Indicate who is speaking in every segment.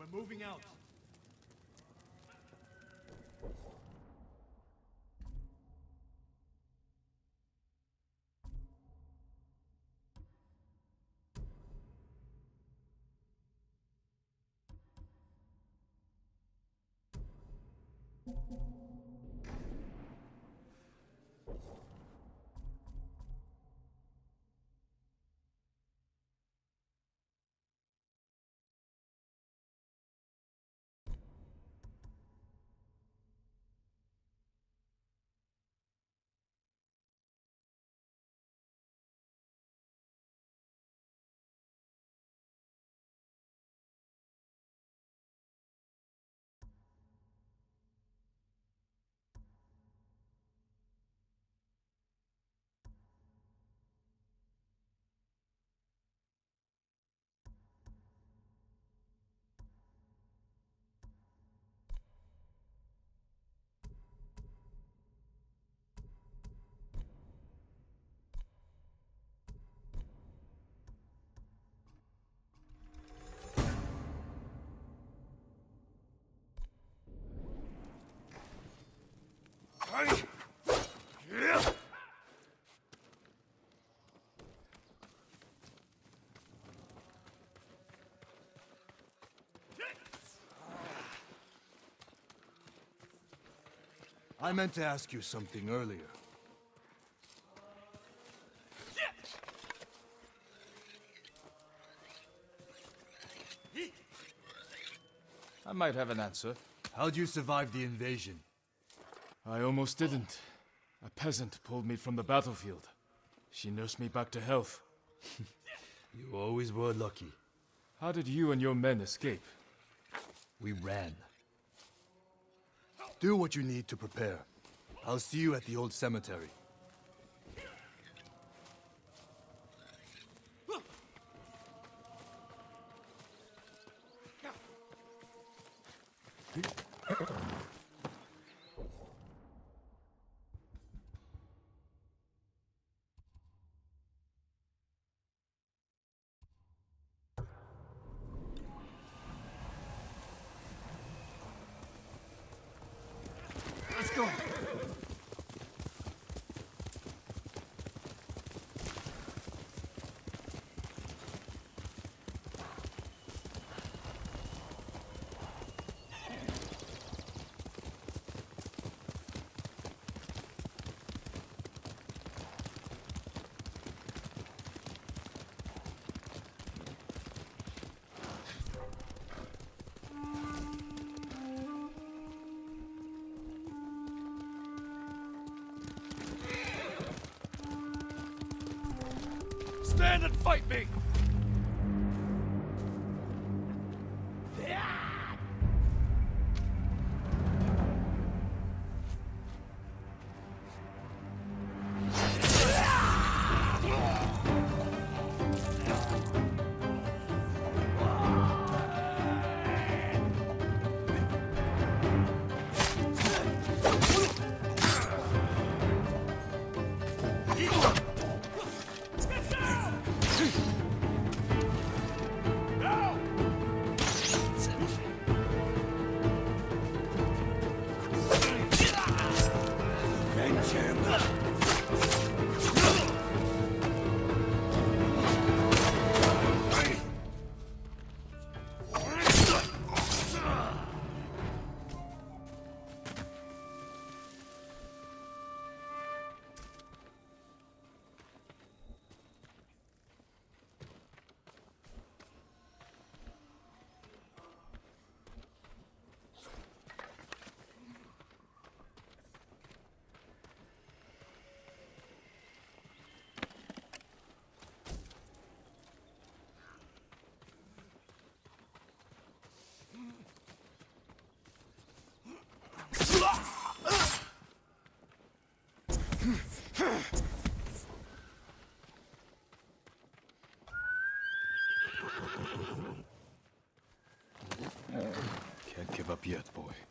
Speaker 1: We're moving out. I meant to ask you something earlier.
Speaker 2: I might have an answer.
Speaker 1: How'd you survive the invasion?
Speaker 2: I almost didn't. A peasant pulled me from the battlefield. She nursed me back to health.
Speaker 1: You always were lucky.
Speaker 2: How did you and your men escape?
Speaker 1: We ran. Do what you need to prepare. I'll see you at the old cemetery. Go.
Speaker 2: And fight me! Up yet, boy.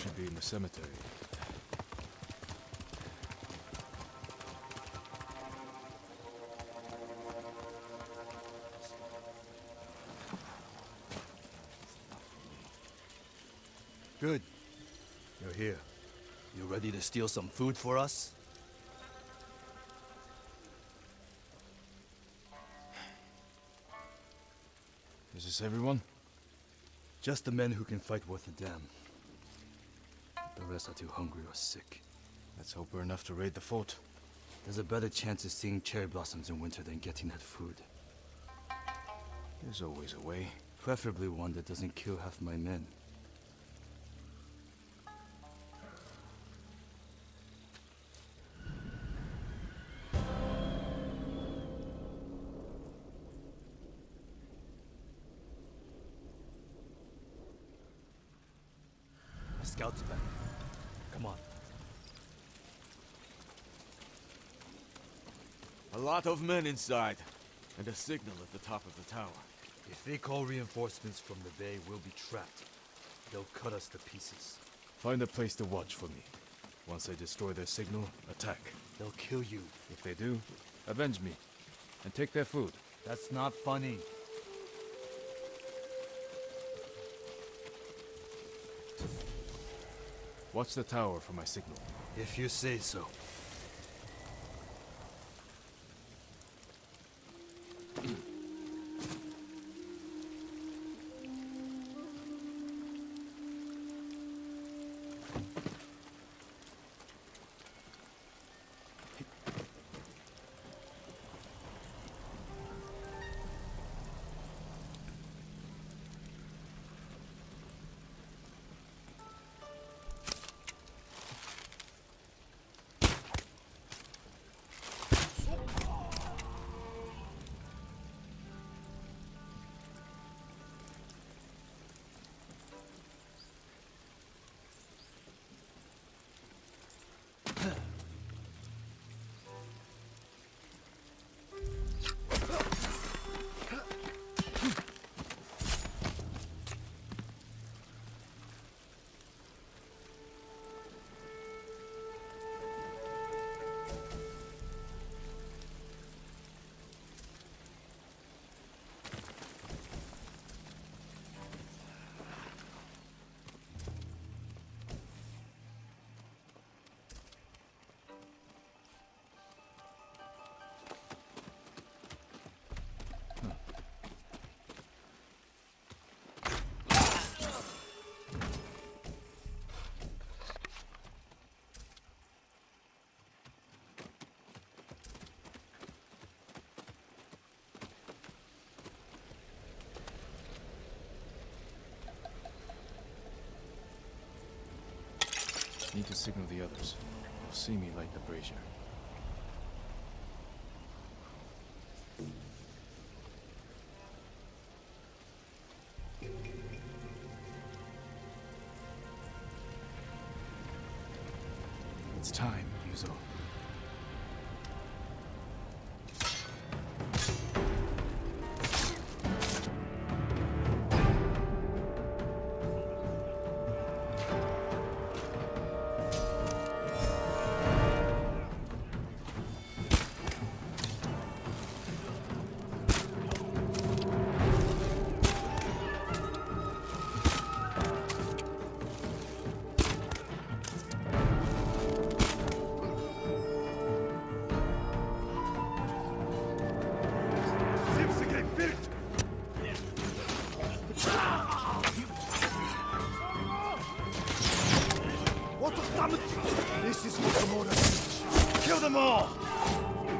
Speaker 2: Should be in the cemetery.
Speaker 1: Good. You're here. You ready to steal some food for us?
Speaker 2: Is this everyone?
Speaker 1: Just the men who can fight worth a damn. The rest are too hungry or sick.
Speaker 2: Let's hope we're enough to raid the fort.
Speaker 1: There's a better chance of seeing cherry blossoms in winter than getting that food.
Speaker 2: There's always a way.
Speaker 1: Preferably one that doesn't kill half my men.
Speaker 3: Lot of men inside, and a signal at the top of the tower.
Speaker 1: If they call reinforcements from the bay, we'll be trapped. They'll cut us to pieces.
Speaker 2: Find a place to watch for me. Once I destroy their signal, attack.
Speaker 1: They'll kill you.
Speaker 2: If they do, avenge me. And take their food.
Speaker 1: That's not funny.
Speaker 2: Watch the tower for my signal.
Speaker 1: If you say so.
Speaker 2: To signal the others. They'll see me light the brazier. It's time,
Speaker 1: Ryuzo.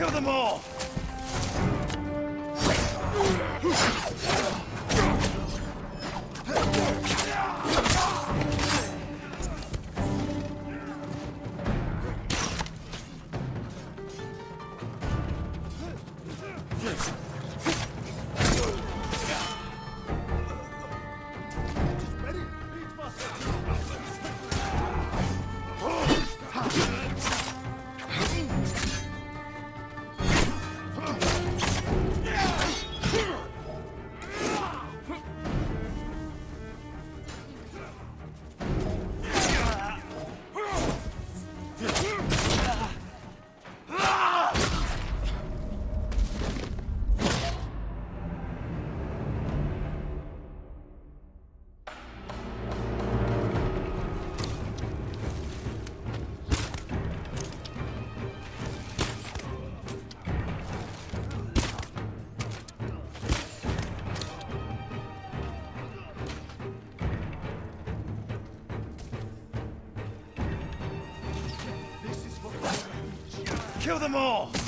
Speaker 1: Kill them all! Kill them all!